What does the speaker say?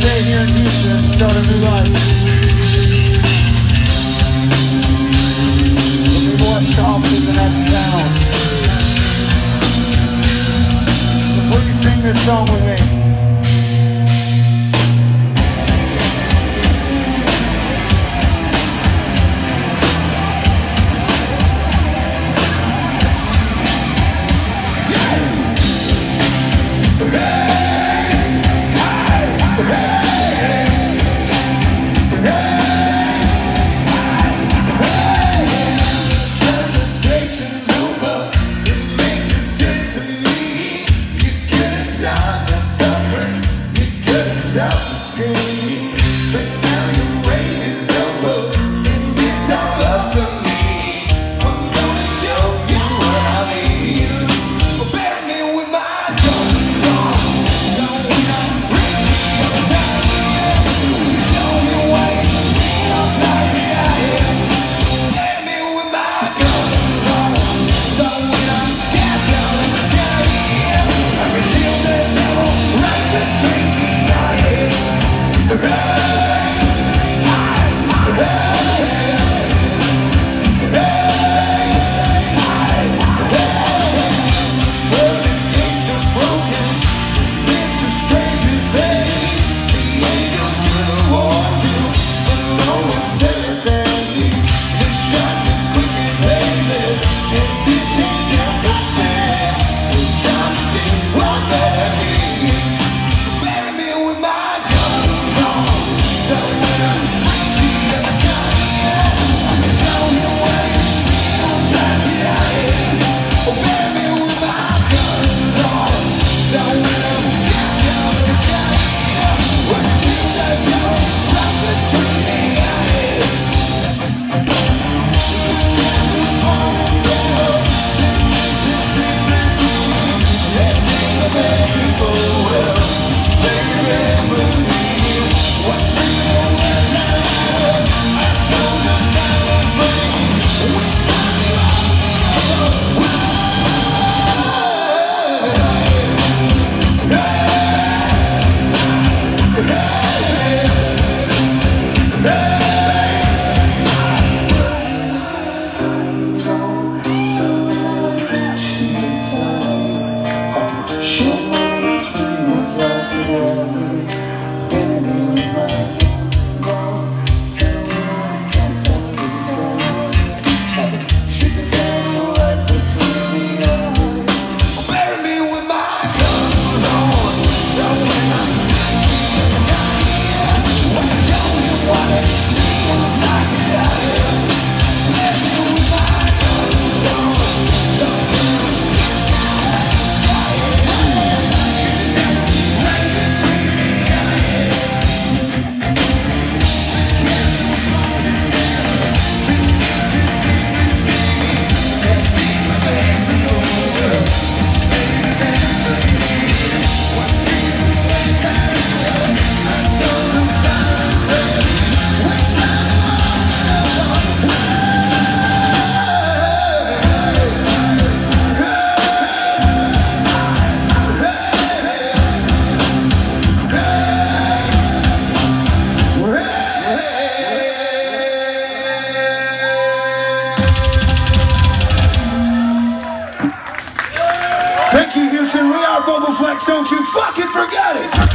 stay here in Houston, start a new life. We'll be more in the next town. So please sing this song with me. flex, don't you fucking forget it!